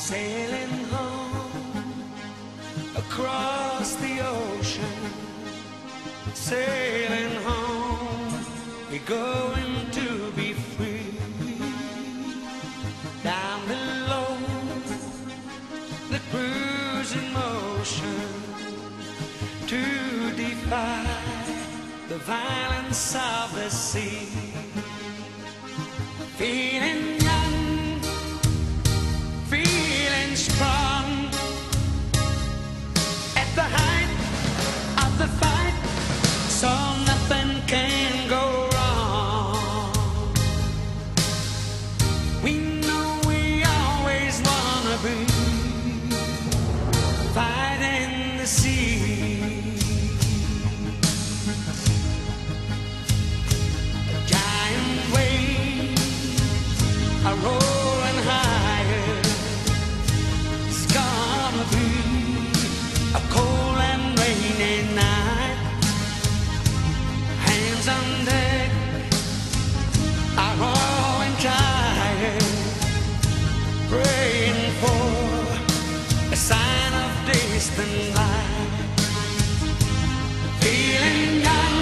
Sailing home across the ocean, sailing home, we're going to be free. Down below, the cruising motion to defy the violence of the sea. Feeling distant light. Feeling young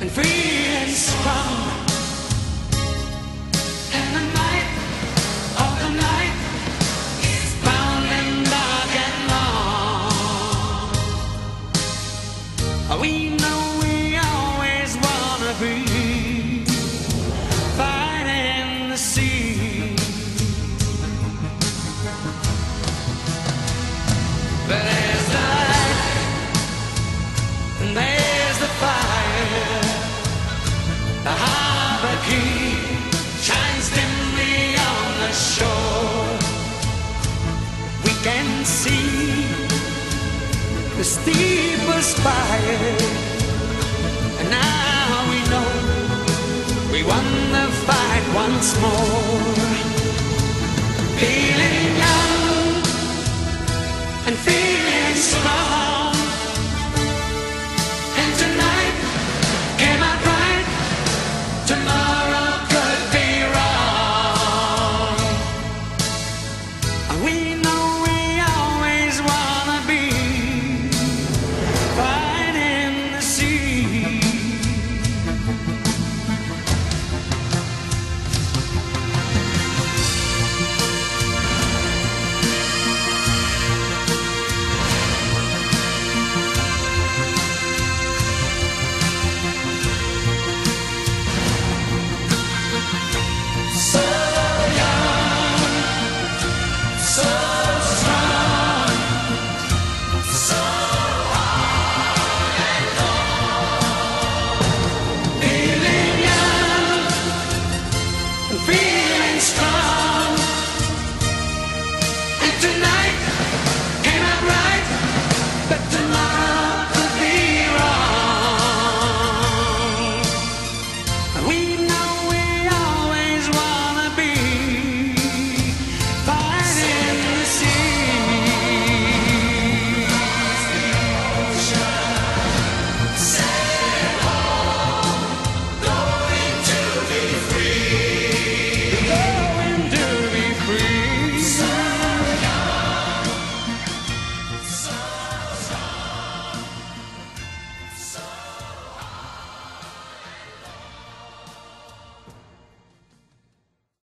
and feeling strong. And the night of the night is bound and dark and long. Know we spire. And now we know we won the fight once more. tonight.